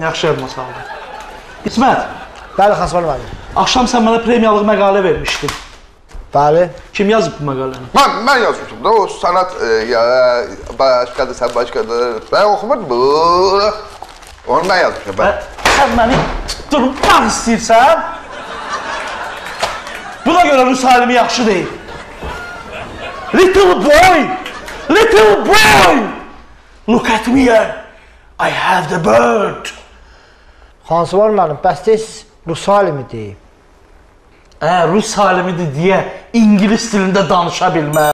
Yaxşı yadıma saldı. İsmət, Bəli, Xaçmar müəllim. axşam sən mənə premiyalıq məqalə vermişdin. Bəli. Kim yazıb bu məqaləni? Ben, ben yazmışım da o sanat e, ya başkadır sen başkadır. Ben okumadım bu. Onu ben yazmışım ben. Və sən məni tutturmaq istəyirsən? Buna görə rus halimi yaxşı deyil. Little boy! Little boy! Look at me. I have the bird. Xaçmar müəllim, bəs tez Rus alimi deyib. Ə, rus halimidir deyə ingilis dilində danışa bilməz.